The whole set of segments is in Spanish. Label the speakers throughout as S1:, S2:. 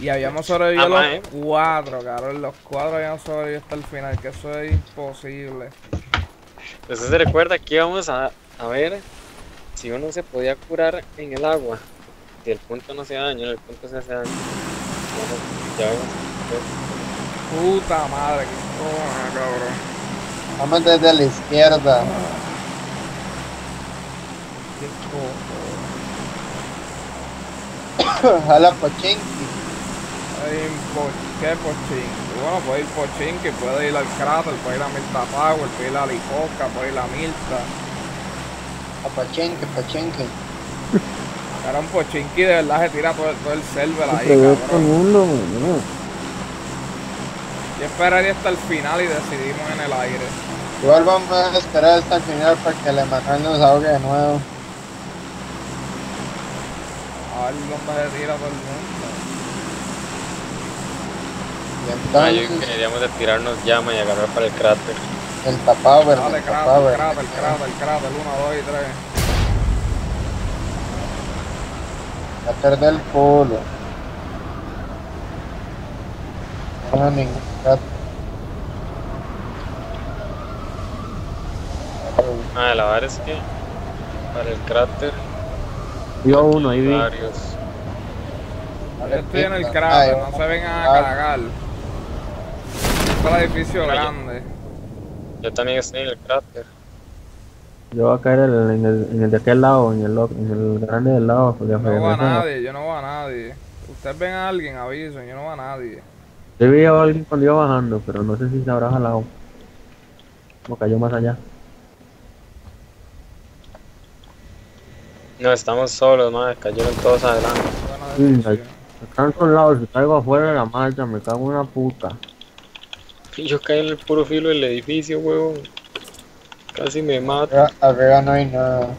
S1: Y habíamos sobrevivido
S2: Ah,
S1: los
S2: eh.
S1: cuatro, cabrón. Los cuatro habíamos sobrevivido hasta el final, que eso es imposible.
S2: Entonces se recuerda que íbamos a, a ver si uno se podía curar en el agua. Si el punto no se daño, el punto se hace daño. Ya vemos.
S1: Puta madre, que cojones, cabrón.
S3: Vamos desde la izquierda.
S1: Qué cojones.
S3: Jala Pochinki.
S1: Po- ¿Qué Pochinki? Bueno, puede ir Pochinki, puede ir al cráter, puede ir a Milta Power, puede ir a Lipoca, puede ir a Milta.
S3: A Pochinki, Pochinki.
S1: Era un Pochinki de verdad se tira todo, todo el server ahí,
S4: Pero todo el
S1: cabrón.
S4: mundo.
S1: Yo esperaría hasta el final y decidimos en el aire.
S3: Igual vamos a esperar hasta el final para que le Manuel nos ahogue de nuevo.
S1: A ver dónde se tira todo el mundo.
S3: Y
S2: Ah, yo queríamos de tirarnos llama y agarrar para el cráter.
S3: el tapower,
S1: Dale,
S3: el
S1: cráter,
S3: tapower.
S1: cráter, cráter, cráter, uno, dos y tres.
S3: A perder el culo. No, ningún gato.
S2: Ah, la verdad es que para el cráter
S4: Yo uno, ahí vi.
S2: varios.
S1: Yo estoy en el cráter, no se vengan a cagar. Este es el edificio
S2: Oye.
S1: grande.
S2: Yo también estoy en el cráter.
S4: Yo voy a caer en el, en el, en el de aquel lado, en el, en el grande del lado. Porque
S1: No va
S4: regreso.
S1: nadie, yo no voy a nadie. Ustedes ven a alguien, avisen, yo no voy a nadie.
S4: Yo vi a alguien cuando iba bajando, pero no sé si se habrá jalado. O cayó más allá.
S2: No, estamos solos, madre. Cayeron todos adelante.
S1: Buena
S4: Mm,
S1: decisión.
S4: Están con lados, si caigo afuera de la marcha, me cago en una puta.
S2: Y yo caí en el puro filo del edificio, huevón. Casi me mato.
S3: Arriba, arriba no hay nada.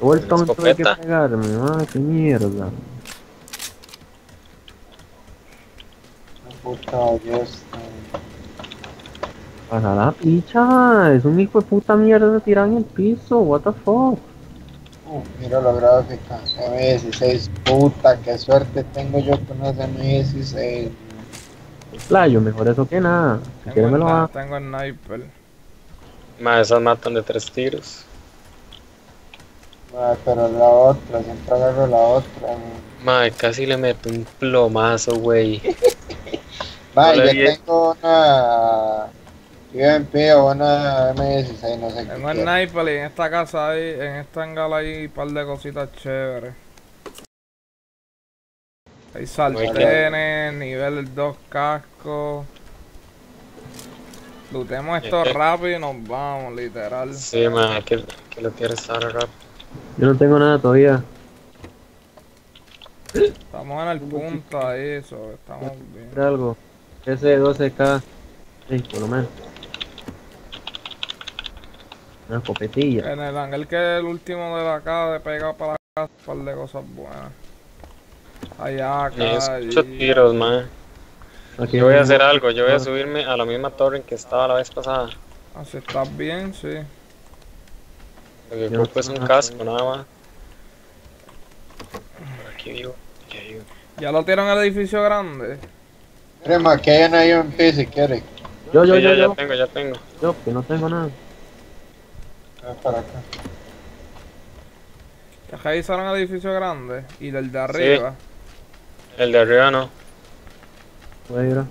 S4: El tonto hay que pegarme, ah, qué mierda.
S3: Puta Dios.
S4: Pasa la picha, es un hijo de puta mierda tirado en el piso, what the fuck.
S3: Uh, mira la gráfica. M16. Puta, qué suerte tengo yo con ese M16.
S4: Playo, mejor eso que nada. Si quieres
S1: Tengo,
S4: me lo va.
S1: tengo el sniper.
S2: Madre, esas matan de tres tiros.
S3: Ah, pero la otra, siempre agarro la otra.
S2: Madre, casi le meto un plomazo, güey.
S3: Va,
S2: No
S3: yo
S2: vi-
S3: tengo una UMP o una M16, no sé qué.
S1: Tengo el
S3: quiero.
S1: sniper y en esta casa ahí, en esta engala hay un par de cositas chéveres. Hay sartenes, nivel 2 cascos. Lutemos esto
S2: Este-
S1: rápido y nos vamos, literal.
S2: Sí, madre, que, que lo tienes ahora rápido.
S4: Yo no tengo nada todavía.
S1: Estamos en el punto ahí, eso, estamos bien.
S4: ¿Quieres algo? Ese 12K. Sí, por lo menos. Una escopetilla.
S1: En el ángel que es el último de la casa, de pegar para la casa, un par de cosas buenas. Allá, acá,
S2: escucho
S1: allí.
S2: tiros, madre.
S4: Aquí
S2: Yo voy a hacer algo, yo voy a subirme a la misma torre en que estaba la vez pasada.
S1: Así estás bien, sí.
S2: Lo que
S4: Yo-
S2: ocupo es un
S4: ah,
S2: casco, nada más. Por aquí vivo, aquí vivo.
S1: ¿Ya lo tiraron al edificio grande?
S3: Primo, aquí hay una UMP si quiere.
S4: Yo, yo,
S2: Sí,
S4: yo,
S2: ya,
S4: yo,
S2: ya tengo, ya tengo.
S4: yo, que no tengo nada.
S3: Ven para acá.
S1: ¿Ya revisaron el edificio grande? Y del de arriba.
S2: El de arriba no.
S4: Voy a ir a...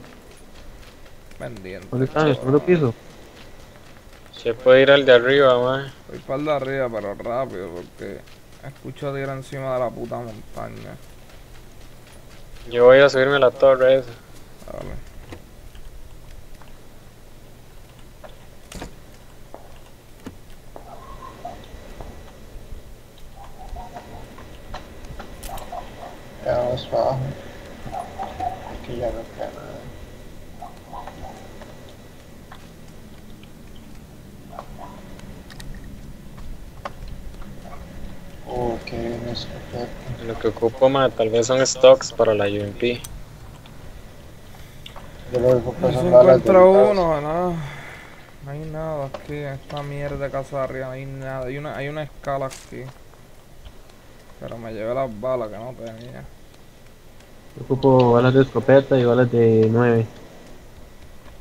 S1: Pendiente.
S4: ¿Dónde está? ¿En el segundo piso?
S2: Se puede ir al de arriba, madre.
S1: Voy para el de arriba, pero rápido, porque escucho tirar encima de la puta montaña.
S2: Yo voy a subirme a la torre esa.
S1: Dale.
S3: Ya vamos para abajo. Aquí ya no queda nada. Escopeta.
S2: Lo que ocupo, madre, tal vez son stocks para la UMP.
S3: Yo lo que
S1: No
S3: son
S1: se
S3: balas
S1: encuentra
S3: de gas.
S1: uno, no. No hay nada aquí, en esta mierda de casa de arriba, no hay nada. Hay una, hay una escala aquí. Pero me llevé las balas que no tenía.
S4: Yo ocupo balas de escopeta y balas de 9.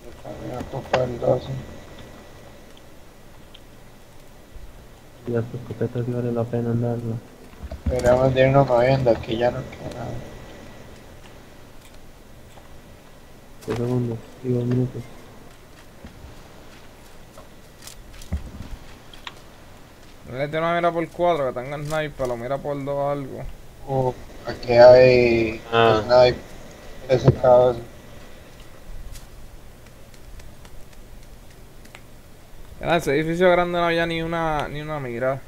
S3: Yo también ocupo el 12.
S4: Y esta escopeta sí vale la pena andarla.
S3: Deberíamos de irnos moviendo, aquí ya no queda nada.
S4: Dos segundos, y dos minutos.
S1: Le tiene una mira por 4 que tenga sniper, lo mira por 2 algo.
S3: Uh, aquí hay
S2: Ah.
S3: snipe, SK12.
S1: En ese edificio grande no había ni una ni una mira.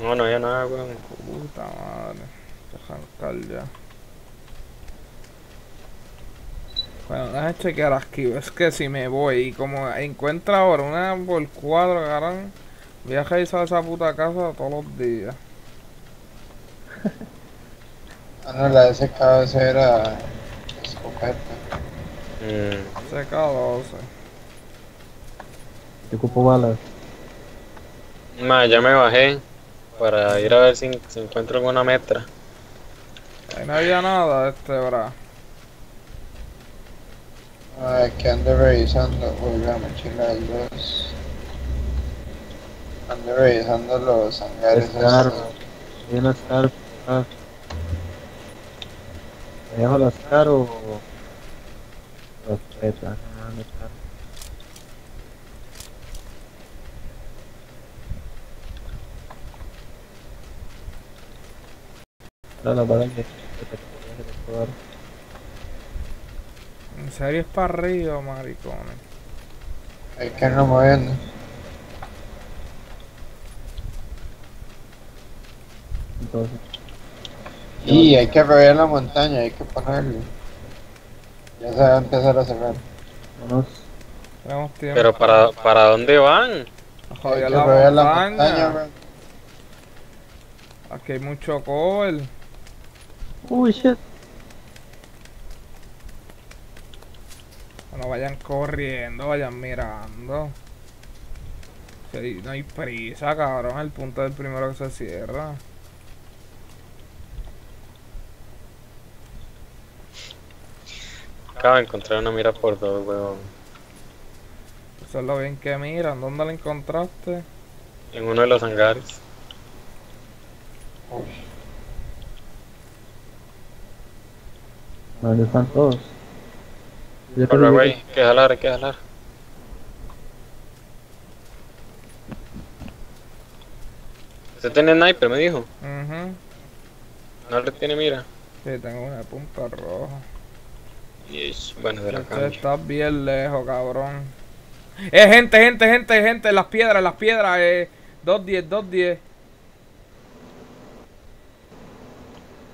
S2: No, no había nada, weón.
S1: Puta madre. Deja arrancar ya. Bueno, déjame chequear aquí. Es que si me voy y como encuentra ahora una por cuadro, cabrón. Voy a revisar esa puta casa todos los días.
S3: Ah, no, la SK12 era escopeta.
S2: Mm,
S1: CK12.
S4: Yo ocupo balas.
S2: ma, ya me bajé para ir a ver si, si encuentro alguna metra.
S1: Ahí no había nada, este, bra.
S3: Ah, aquí ando revisando, uy, la mochila del 2. Ando revisando los hangares
S4: Scar.
S3: estos.
S4: Hay una Scar. ah. ¿Me dejo la Scar o.? La escopeta. Ah. No, las de escopeta que.
S1: En serio es para arriba, maricones.
S3: Hay que irnos moviendo.
S4: Entonces,
S3: Y hay que rever la montaña, hay que ponerle. Ya se va a empezar a cerrar.
S1: Tenemos tiempo.
S2: Pero para, ¿para dónde van?
S1: Joder,
S3: hay que
S1: la
S3: la
S1: montaña. Aquí hay mucho cover.
S4: Uy, shit.
S1: No vayan corriendo, vayan mirando. No hay prisa, cabrón. El punto del primero que se cierra.
S2: Acabo de encontrar una mira por dos, weón.
S1: Eso es lo bien que miran. ¿Dónde la encontraste?
S2: En uno de los hangares.
S4: ¿Dónde están todos?
S2: Corre,
S4: que-
S2: güey. Hay que jalar, hay que jalar. Usted tiene sniper, me dijo.
S1: Mhm.
S2: No le tiene mira.
S1: Sí, tengo una punta roja.
S2: Yeesh, Bueno, de la
S1: Usted está bien lejos, cabrón. Eh, gente, gente, gente, gente. en Las piedras, las piedras. Eh. 210, 210.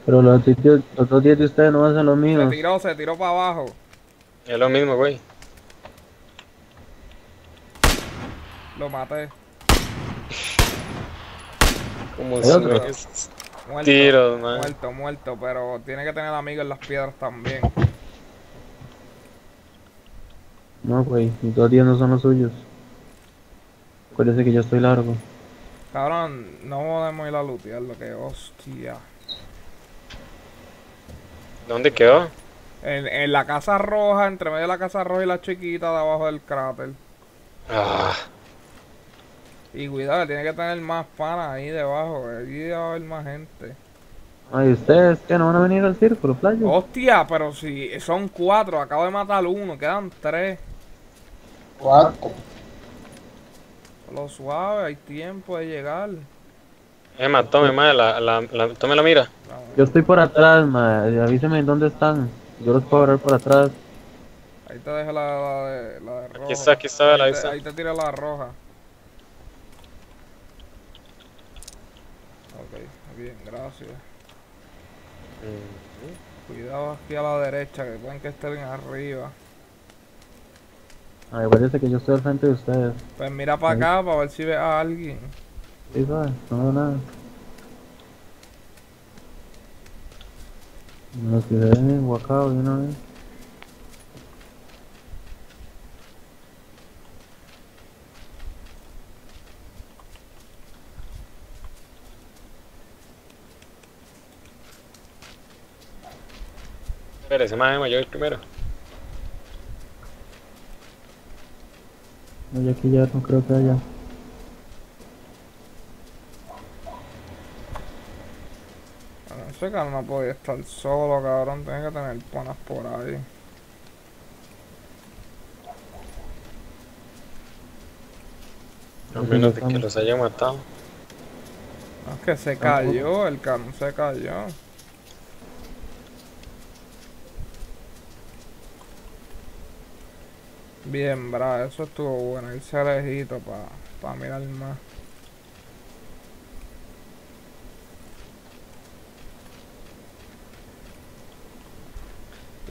S4: Pero los, sitios- los dos días de ustedes no hacen lo
S1: Se
S4: mío.
S1: tiró, se tiró para abajo.
S2: Es lo mismo, güey.
S1: Lo maté.
S2: Como
S4: ¿Hay
S2: si
S4: otro?
S1: Muerto.
S2: Tiros, man.
S1: Muerto, muerto. Pero tiene que tener amigos en las piedras también.
S4: No, güey, mis dos días no son los suyos. Acuérdese que yo estoy largo.
S1: Cabrón, no podemos ir a lootear lo que hostia.
S2: ¿Dónde quedó?
S1: En, en la casa roja, entre medio de la casa roja y la chiquita de abajo del cráter.
S2: Ah,
S1: Y cuidado, tiene que tener más panas ahí debajo. Ahí va a haber más gente.
S4: Ay, ¿ustedes que no van a venir al círculo, playa?
S1: Hostia, pero si son cuatro, acabo de matar uno, quedan tres.
S3: Cuatro.
S1: Lo suave, hay tiempo de llegar.
S2: Emma, tome, madre, la, la, la- tome la mira.
S4: Yo estoy por atrás, ma. Avíseme dónde están. Yo los puedo agarrar por atrás.
S1: Ahí te dejo la, la de, la de roja.
S2: está, aquí está, la
S1: ahí,
S2: ahí
S1: te, ahí te tira la roja. Ok, bien, gracias.
S2: Mm,
S1: Cuidado aquí a la derecha, que pueden que estén arriba.
S4: Ay, acuérdese que yo estoy al frente de ustedes.
S1: Pues mira para acá para ver si ves a alguien.
S4: Sí, sabes, no veo nada. Que se ven guacao de una vez.
S2: Espera, ese más yo voy primero.
S4: No, yo aquí ya no creo que haya.
S1: Bueno, ese carro no podía estar solo, cabrón. Tiene que tener panas por ahí.
S2: A menos de que los haya matado.
S1: No, es que se cayó, el carro se cayó. Bien, bra, eso estuvo bueno. Irse lejito para pa mirar más.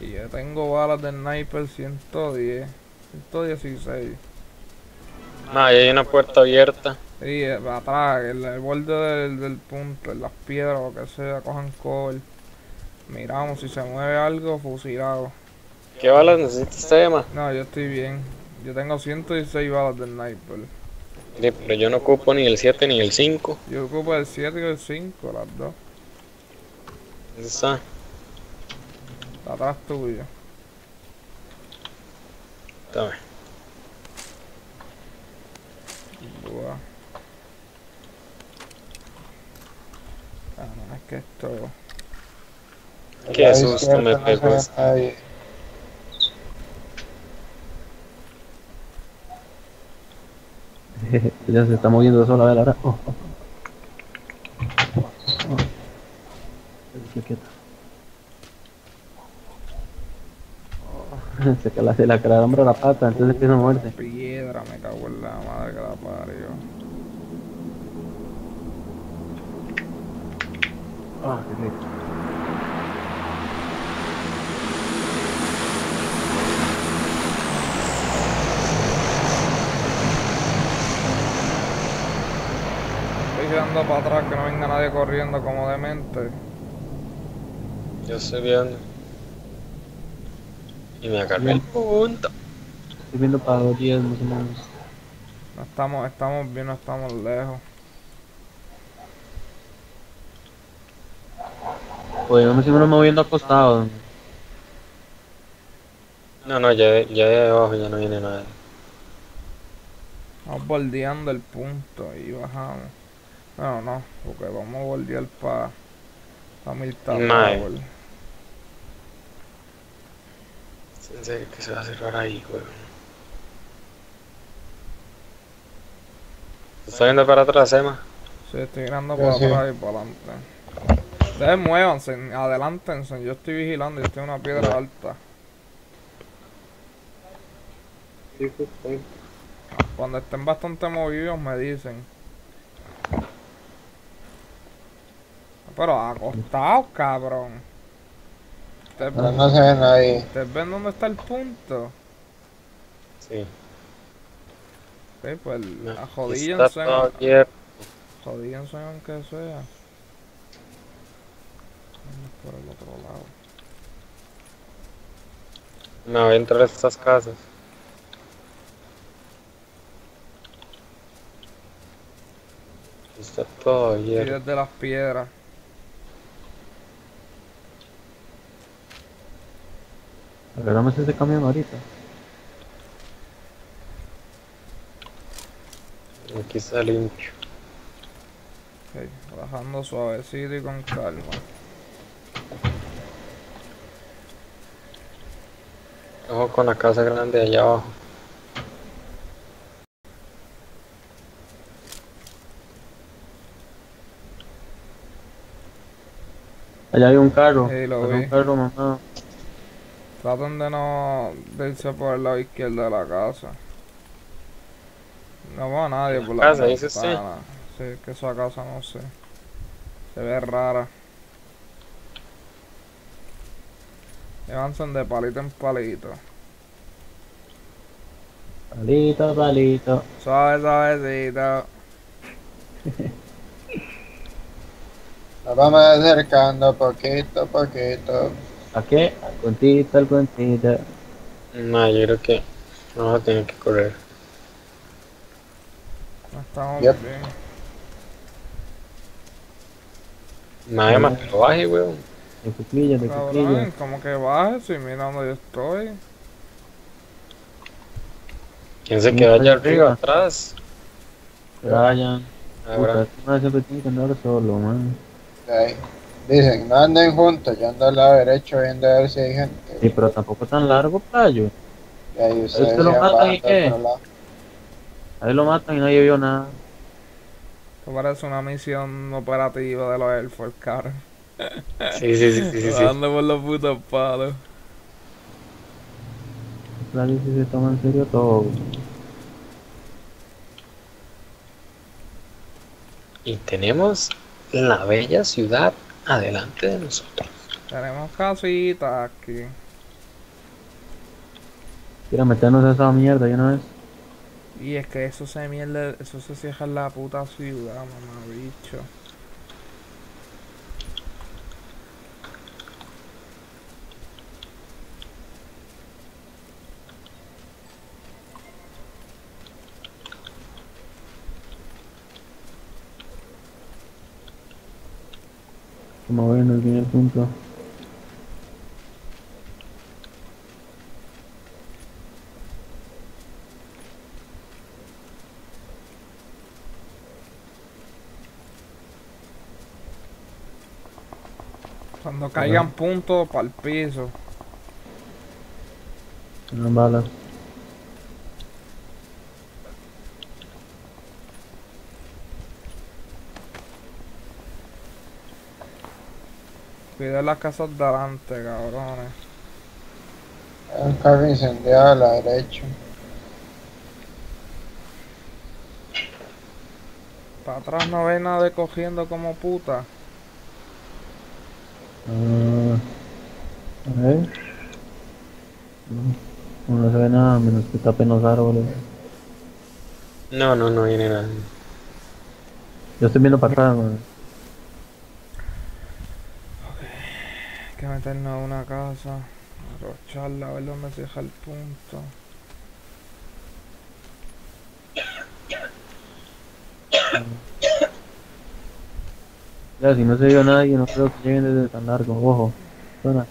S1: Y yo tengo balas de sniper 110, 116.
S2: Ah, ahí hay una puerta abierta.
S1: Sí, eh, atrás, el, el borde del, del punto, en las piedras, lo que sea, cojan cover. Miramos si se mueve algo, fusilado.
S2: ¿Qué balas necesita usted, Emma?
S1: No, yo estoy bien. Yo tengo 116 balas de sniper.
S2: Sí, pero yo no ocupo ni el 7 ni el 5.
S1: Yo ocupo el 7 y el 5, las dos.
S2: ¿Dónde está?
S1: Está atrás tuyo.
S2: Dame.
S1: Buah. Ah, no, es que esto...
S2: Qué susto me pegó
S4: ya se está moviendo sola, a ver ahora. Oh, oh. Oh. Quieta. Oh, Se que la, se la cara al hombre a la pata, entonces empieza a moverse.
S1: Piedra, me cago en la madre que la parió.
S4: Ah, qué rico.
S1: Girando para atrás, que no venga nadie corriendo como demente.
S2: Yo estoy viendo. Y me agarré el punto.
S4: Estoy viendo para dos días más o menos.
S1: No estamos, estamos bien, no estamos lejos.
S4: Pues yo me sigo moviendo acostado.
S2: No, no, ya, ya de abajo ya no viene nada.
S1: Vamos bordeando el punto y bajamos. No, no, porque vamos a bordear para pa Milta.
S2: En serio que se va a cerrar ahí, weón. ¿Está viendo para atrás, Emma?
S1: Sí, estoy mirando para
S3: sí.
S1: atrás y para adelante. Ustedes muévanse, adelántense. Yo estoy vigilando, yo estoy en una piedra
S2: Ya.
S1: alta.
S2: Sí, sí, sí.
S1: Cuando estén bastante movidos me dicen. Pero acostados, cabrón. ¿Ustedes,
S3: Pero no se ve nadie.
S1: ustedes ven dónde está el punto?
S2: Sí.
S1: Sí, pues
S2: No, Está
S1: jodíense.
S2: abierto.
S1: Jodíense aunque sea. Vamos por el otro lado.
S2: No, entrar a estas casas. Está todo
S1: Y
S2: abierto.
S1: desde las piedras.
S4: Agarramos ese camión ahorita.
S2: Aquí está limpio.
S1: Ok, bajando suavecito y con calma.
S2: Ojo con la casa grande allá abajo.
S4: Allá hay un carro.
S1: Sí, lo
S4: hay
S1: vi.
S4: un carro, mamá.
S1: Traten de no irse por el lado izquierdo de la casa. No veo a nadie
S2: ¿La
S1: por la
S2: casa, dice
S1: ventana. Sí, es que esa casa no sé. Se ve rara. Y Avanzan de palito en palito.
S4: Palito, palito.
S1: Suave, suavecito.
S3: Nos vamos acercando poquito a poquito.
S4: ¿A qué? Al cuentito, al cuentito.
S2: No, yo creo que vamos a tener que correr.
S1: No estamos
S3: Yep.
S1: bien.
S2: Nada más, pero baje, weón.
S4: De cuclillas, de cuclillas.
S1: como que baje si mira donde yo estoy.
S2: ¿Quién se quedó allá arriba, atrás?
S4: Brian. Puta,
S2: Ahora,
S4: este man siempre tiene que andar solo, man.
S3: Ahí. Dicen, no anden juntos, yo ando al lado derecho viendo a ver si hay gente.
S4: Sí, pero tampoco tan largo, playo.
S3: Y ahí ustedes
S4: ¿Usted lo matan y qué? Ahí lo matan y nadie vio nada.
S1: Esto parece una misión operativa de los Air Force,
S2: sí, sí, sí, sí, sí, sí.
S1: Dando por los putos palos.
S4: Playo sí se toma en serio todo.
S2: Y tenemos la bella ciudad adelante de nosotros.
S1: Tenemos casitas aquí.
S4: Quiero meternos a esa mierda ya una vez.
S1: Y es que eso se mierda, eso se cierra en la puta ciudad, mamá bicho.
S4: Como ven, no tiene punto.
S1: Cuando caigan puntos para el piso. Cuida las casas de adelante, cabrones.
S3: Hay un carro incendiado a la derecha.
S1: Para atrás no ve nadie cogiendo como puta.
S4: A ver. No, no se ve nada, menos que tapen los árboles.
S2: No, no, no viene nadie.
S4: Yo estoy viendo para atrás, man.
S1: Que meternos a una casa. Arrocharla, a ver dónde se deja el punto.
S4: Ya, si no se vio nadie, no creo que lleguen desde tan largo. Ojo, suena.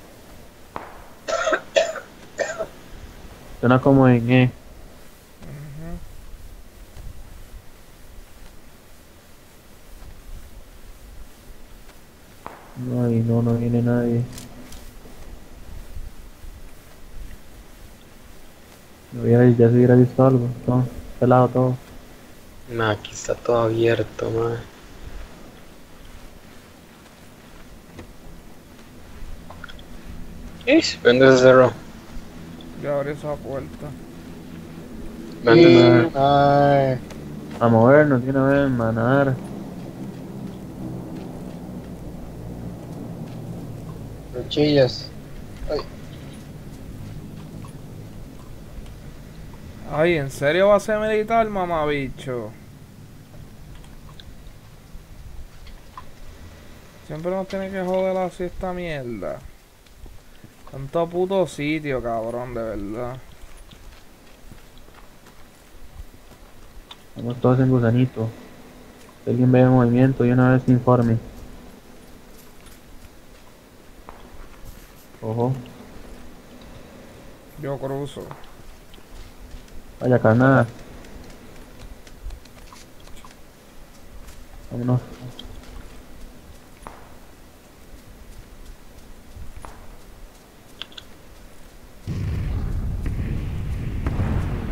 S4: Suena como en E. No, y no, no viene nadie. No hubiera, ya se hubiera visto algo. Todo, pelado todo.
S2: No, aquí está todo abierto, madre. Ish, ¿Dónde se cerró?
S1: Ya abrí esa puerta.
S2: ¿Dónde cerró?
S3: Ay,
S4: A movernos, tiene vez, manar.
S3: Cuchillas.
S1: Ay, ¿en serio va a ser militar, mamabicho? Siempre nos tiene que joder así esta mierda. Tanto puto sitio, cabrón, de verdad.
S4: Estamos todos en gusanito. Si alguien ve el movimiento y una vez informe. Ojo,
S1: Yo cruzo.
S4: vaya carnada. Vámonos.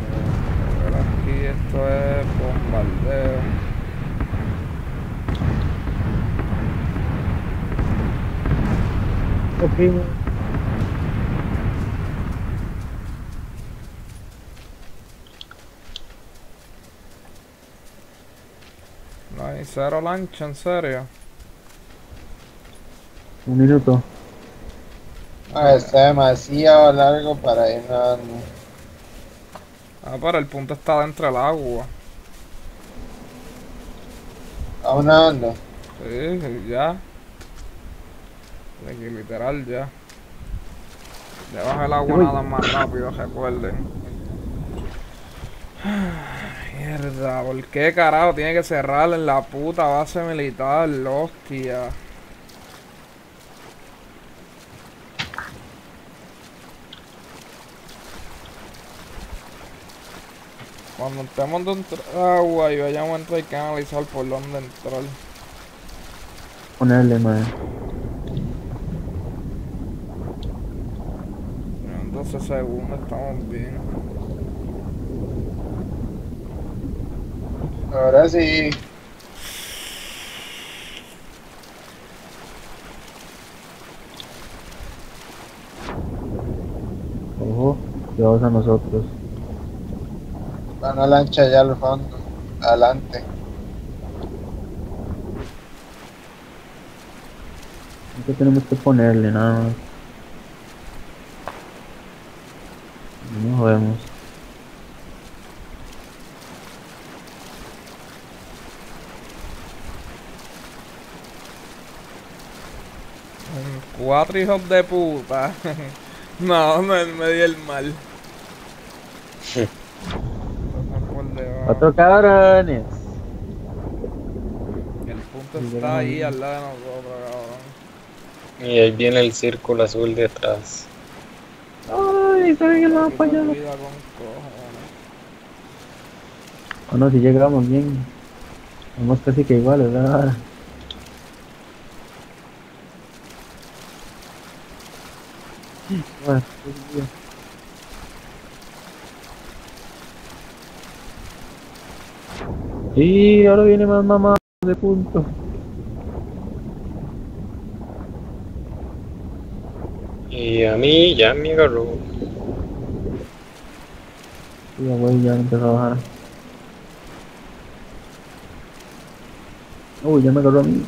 S1: A ver, aquí esto es bombardeo. No hay cero lancha, en serio.
S4: Un minuto.
S3: Ah, está demasiado largo para ir nadando.
S1: Ah, pero el punto está dentro del agua.
S3: Aún nadando.
S1: Sí, ya. De que literal ya. Debajo del agua nada más rápido, recuerden. Mierda, ¿por qué carajo tiene que cerrar en la puta base militar? Hostia. Cuando estemos dentro de agua y vayamos a entrar hay que analizar por dónde entrar.
S4: Ponerle,
S1: madre. Entonces según estamos bien.
S3: Ahora sí.
S4: Ojo, cuidados a nosotros.
S3: Una lancha allá al fondo. Adelante.
S4: ¿Qué tenemos que ponerle? Nada más. No nos jodemos.
S1: Cuatro hijos de puta. no, me, me di el mal. Pasan por debajo.
S4: ¡Cuatro cabrones!
S1: El punto está ahí al lado de nosotros, cabrón.
S2: Y ahí viene el círculo azul detrás.
S4: ¡Ay! Se ven el mapa
S1: Aquí
S4: ya.
S1: con vida con cojones.
S4: Ah, no, si llegamos bien. Vamos casi que iguales, ¿verdad? Bueno, bien. Y ahora viene más mamá de punto.
S2: Y a mí ya me agarró.
S4: Y ya güey, ya empezó a bajar. Uy, ya me agarró a mí.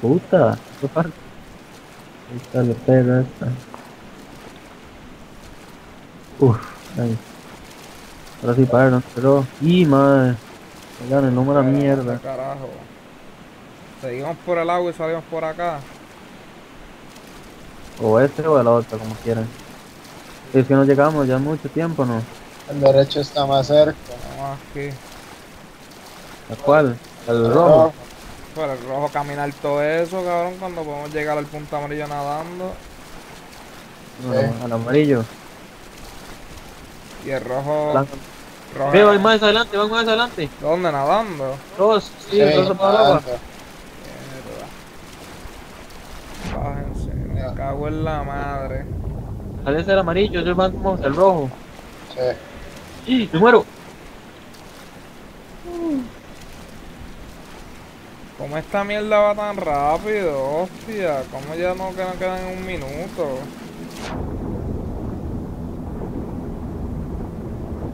S4: Puta, qué parte. Ahí está la pega esta. Uf, ahí. Ahora sí pararon, pero. ¡Y madre! Oigan, el número de
S1: Espérate,
S4: mierda.
S1: Carajo. Seguimos por el agua y salimos por acá.
S4: O este o el otro, como quieran. Es que no llegamos ya mucho tiempo, ¿no?
S3: El derecho está más cerca.
S1: Vamos aquí.
S4: ¿A cuál? ¿Al rojo?
S1: Pero el rojo caminar todo eso, cabrón, cuando podemos llegar al punto amarillo nadando.
S4: No, al amarillo.
S1: Y el rojo.
S4: Blanco.
S1: rojo
S4: Ve, van más adelante, van más adelante.
S1: ¿Dónde? Nadando.
S4: Dos, sí,
S3: Sí,
S4: dos para el agua.
S1: Mierda. Bájense, me cago en la madre.
S4: Sale ese el amarillo, ellos van como el rojo.
S3: Sí.
S4: ¡Y! ¡Me muero!
S1: ¿Cómo esta mierda va tan rápido? Hostia, ¿cómo ya no quedan, quedan un minuto?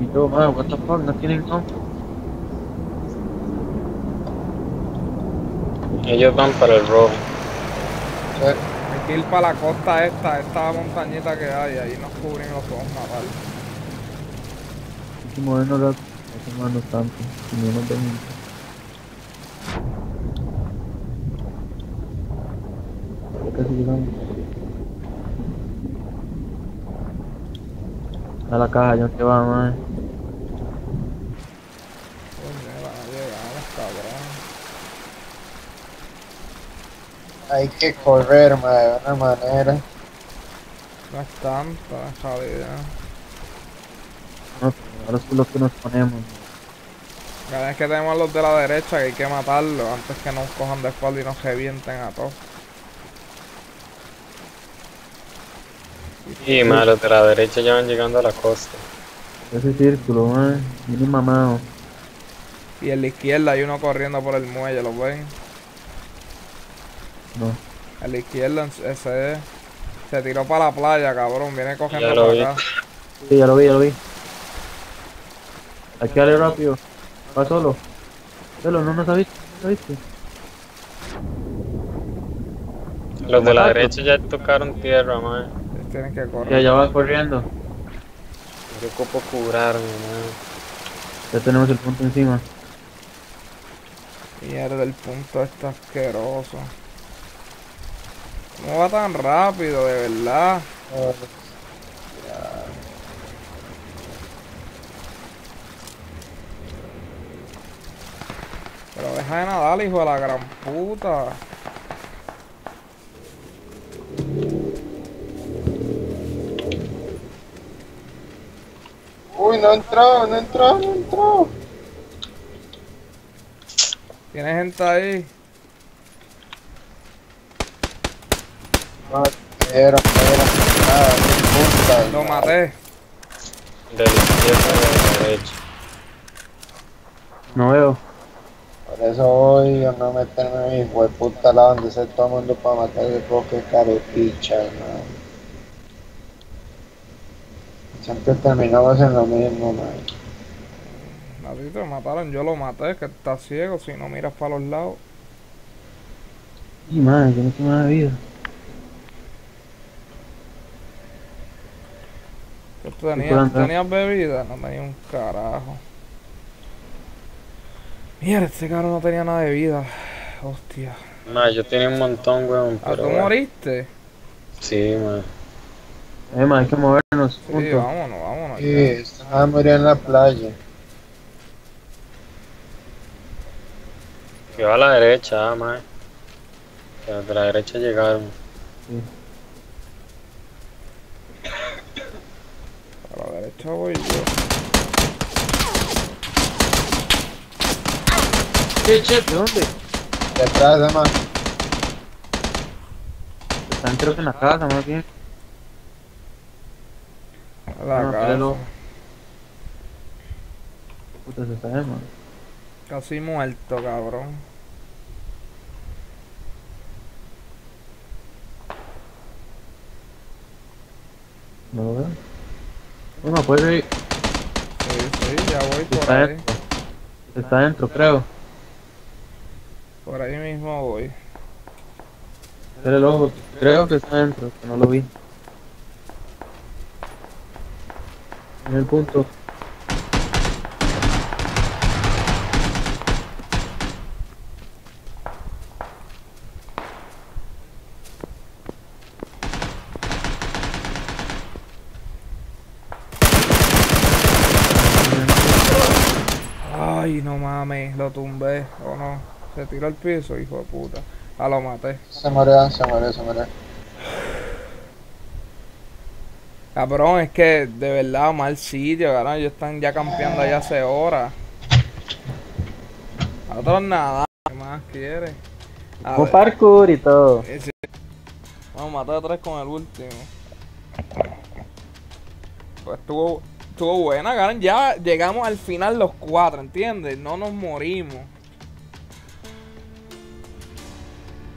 S4: Y yo, man, what the fuck, no tienen no.
S2: Ellos van para el rojo.
S3: Sí.
S1: Hay que ir para la costa esta, esta montañita que hay, ahí nos cubren los dos matar.
S4: Hay que movernos. Hay que movernos tanto. Si no nos ven. Casi llegamos. A la caja, ya te va, man.
S1: Cabrón.
S3: Hay que correr, ma, de una manera.
S1: No es tanto, en realidad.
S4: No, ahora es lo que nos ponemos.
S1: Cada vez que tenemos a los de la derecha que hay que matarlos antes que nos cojan de espalda y nos revienten a todos.
S2: Y más los de la derecha ya van llegando a la costa.
S4: Ese círculo, man. Viene mamado.
S1: Y en la izquierda hay uno corriendo por el muelle, ¿lo ven?
S4: No.
S1: A la izquierda ese es. Se tiró para la playa, cabrón. Viene cogiendo
S2: Ya lo
S1: para
S2: vi.
S1: acá.
S4: Sí, ya lo vi, ya lo vi. Aquí dale rápido. Va solo. Velo, no nos ha visto. ¿No has visto?
S2: Los de la derecha ya tocaron tierra, man.
S1: Tienen que
S4: Ya,
S1: correr.
S4: ya va corriendo.
S2: Yo ocupo curarme, man.
S4: Ya tenemos el punto encima.
S1: Mierda, el punto está asqueroso. ¿Cómo va tan rápido, de verdad? Pero deja de nadar, hijo de la gran puta.
S3: No entró, no entró, no entró.
S1: Tiene gente ahí.
S3: No, era, era, nada, ni puta.
S1: Lo maté.
S2: De la izquierda de la derecha.
S4: No veo.
S3: Por eso voy a no meterme en mi puta lado donde se todo el mundo para matar el bloque carepicha, man. Siempre terminamos en lo mismo, man.
S1: A ti te mataron, yo lo maté, que está ciego si no miras para los lados.
S4: Y madre, que no tengo nada de vida.
S1: ¿Tú tenías, bebida? No tenía un carajo. Mierda, este cabrón no tenía nada de vida. Hostia.
S2: Ma, yo tenía un montón, weón.
S1: ¿Ah,
S2: Pero
S1: tú moriste?
S2: Sí, man.
S4: Man, hay que movernos.
S1: Sí,
S4: punto.
S1: vámonos, vámonos.
S3: Sí, a morir en la playa.
S2: Que va a la derecha, ah, de la derecha llegaron.
S4: Sí.
S1: A la derecha voy yo.
S4: Che, che, ¿de dónde?
S3: Detrás de man.
S4: Están creo que en la casa, más bien. Pero- Puta, se man.
S1: Casi muerto, cabrón.
S4: No lo veo. Bueno, puede ir.
S1: Sí, sí, ya voy por
S4: Está
S1: ahí.
S4: dentro. Está dentro, creo.
S1: Por ahí mismo voy.
S4: Espera el ojo. Creo que está dentro, que no lo vi. En el punto.
S1: Ay, no mames, lo tumbé. O no. Se tiró al piso, hijo de puta. Ah, lo maté.
S3: Se murió, se murió, se murió.
S1: Cabrón, es que de verdad, mal sitio, cabrón. Ellos están ya campeando allá hace horas. A otros nada. ¿Qué más quieres? A ver,
S4: parkour y todo.
S1: Vamos, maté a tres con el último. Pues estuvo, estuvo buena, cabrón. Ya llegamos al final los cuatro, ¿entiendes? No nos morimos.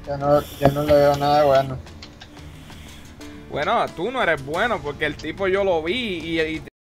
S3: Ya no, ya no le veo nada bueno.
S1: Bueno, tú no eres bueno porque el tipo yo lo vi y,